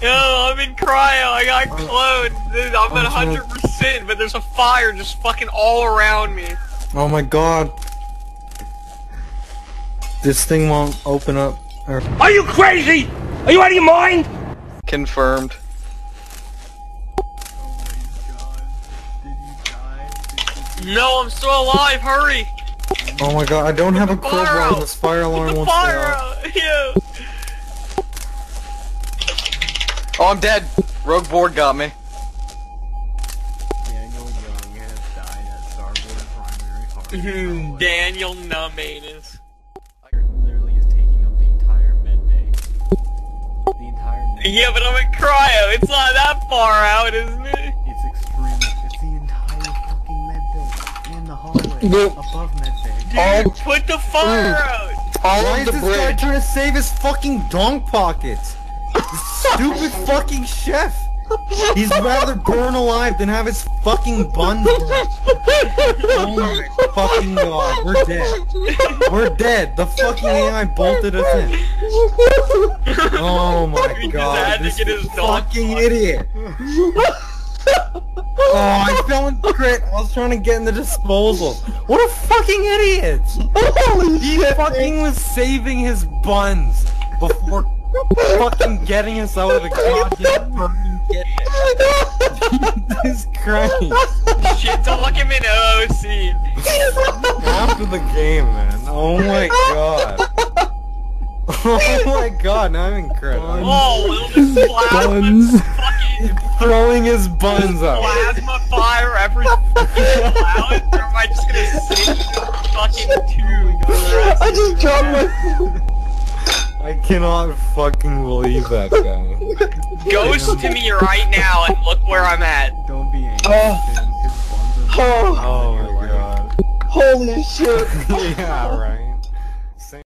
Yo, I'm in cryo. I got oh. cloned. Dude, I'm at 100%, but there's a fire just fucking all around me. Oh my god. This thing won't open up. Or Are you crazy? Are you out of your mind? Confirmed. No, I'm still alive. Hurry. oh my god, I don't have a Put the fire crowbar. out. This fire Put alarm the won't Oh, I'm dead. Rogue board got me. Daniel Young has died at Starboard Primary Harbor. Daniel Nummanus. literally is taking up the entire med bay. The entire med Yeah, but I'm in cryo. It's not that far out, isn't it? It's extreme. It's the entire fucking med bay. In the hallway. Nope. Above med bay. Dude, put the fire mm. out. All Why is the this guy trying to save his fucking donk pockets? Stupid fucking chef. He's rather burn alive than have his fucking bun burnt. Oh my fucking god, we're dead. We're dead. The fucking AI bolted us in. Oh my He god, had to this fucking idiot. Oh, I fell in crit. I was trying to get in the disposal. What a fucking idiot! He fucking was saving his buns before fucking getting us out of the goddamn burning kitchen. Jesus Christ. Shit, don't look him in OC. After the game, man. Oh my god. Oh my god, now I'm incredible. Oh, little just Buns. fucking Throwing his buns out. plasma fire every fucking cloud? Or am I just gonna sit in fucking tube? for the rest I just dropped day? my. I cannot fucking believe that guy. Ghost to me right now and look where I'm at. Don't be angry. Oh. Finn. His buns are Oh, Oh my god. holy shit. yeah, right.